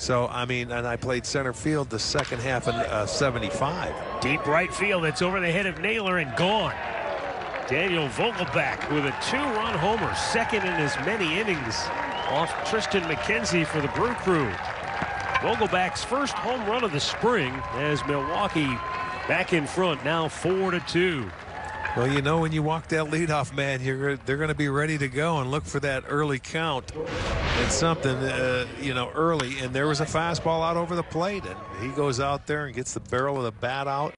So, I mean, and I played center field the second half in uh, 75. Deep right field. That's over the head of Naylor and gone. Daniel Vogelbach with a two-run homer, second in as many innings off Triston McKenzie for the Brew Crew. Vogelbach's first home run of the spring as Milwaukee back in front now four to two. Well, you know, when you walk that leadoff man, you're they're going to be ready to go and look for that early count and something, uh, you know, early. And there was a fastball out over the plate, and he goes out there and gets the barrel of the bat out.